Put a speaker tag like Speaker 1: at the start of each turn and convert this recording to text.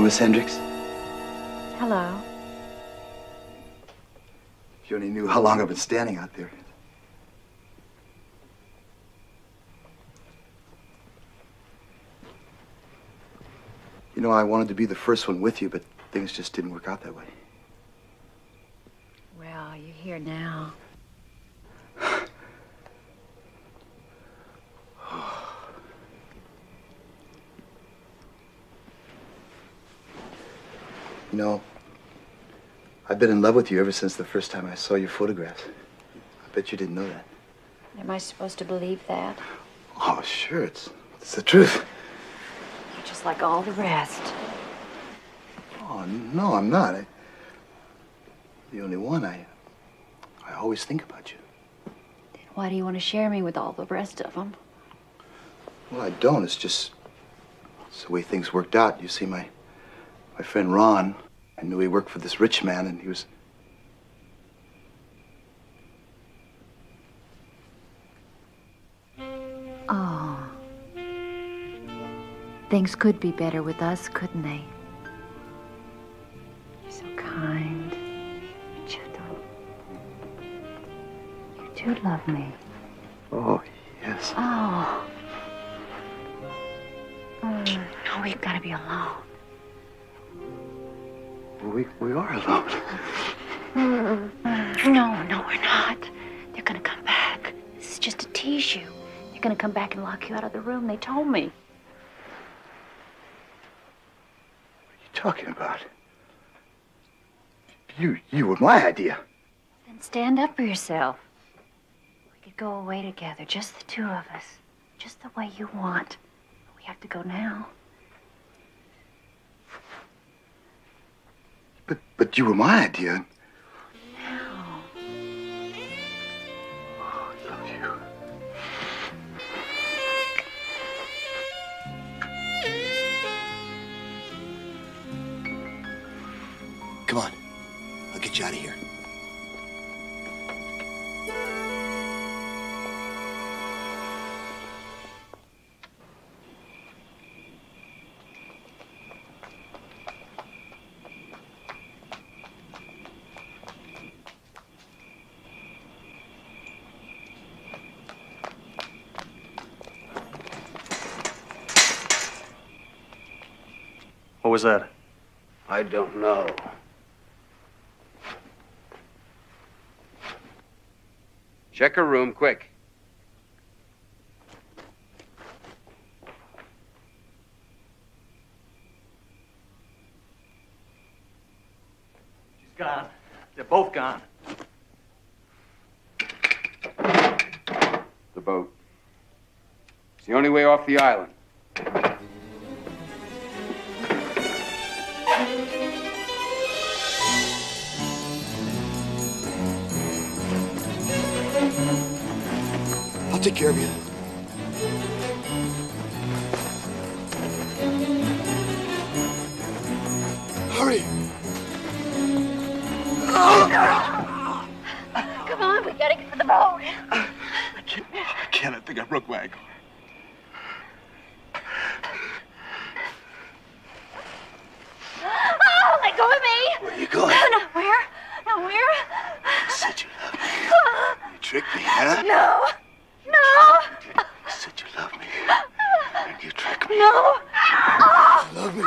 Speaker 1: Miss Hendricks.
Speaker 2: Hello.
Speaker 1: If you only knew how long I've been standing out there. You know, I wanted to be the first one with you, but things just didn't work out that way.
Speaker 2: Well, you're here now.
Speaker 1: You know, I've been in love with you ever since the first time I saw your photographs. I bet you didn't know that.
Speaker 2: Am I supposed to believe that?
Speaker 1: Oh, sure, it's, it's the truth.
Speaker 2: You're just like all the rest.
Speaker 1: Oh, no, I'm not. I, the only one. I, I always think about you.
Speaker 2: Then why do you want to share me with all the rest of them?
Speaker 1: Well, I don't. It's just it's the way things worked out. You see, my my friend Ron, I knew he worked for this rich man, and he was.
Speaker 2: Oh. Things could be better with us, couldn't they? You're so kind. Gentle. You do love me.
Speaker 1: Oh, yes. Ah.
Speaker 2: Oh. Oh, no, we've got to be alone.
Speaker 1: We we are alone. Hmm.
Speaker 2: No, no, we're not. They're gonna come back. This is just to tease you. They're gonna come back and lock you out of the room. They told me.
Speaker 1: What are you talking about? You you were my idea.
Speaker 2: Then stand up for yourself. We could go away together, just the two of us. Just the way you want. But we have to go now.
Speaker 1: But but you were my idea.
Speaker 3: Come on. I'll get you out of here.
Speaker 4: Was that?
Speaker 5: I don't know. Check her room, quick.
Speaker 4: She's gone. They're both gone.
Speaker 5: The boat. It's the only way off the island.
Speaker 3: Take care of you. Hurry!
Speaker 2: Come on, we gotta get to the boat.
Speaker 3: I can't. I can't. I think I broke my ankle.
Speaker 2: Oh, let go of me.
Speaker 3: Where are you going?
Speaker 2: No, where? No, where?
Speaker 3: Said you loved me. You tricked me, huh?
Speaker 2: No. No.
Speaker 3: You loved me. And you tricked me.
Speaker 2: No.
Speaker 3: You love me.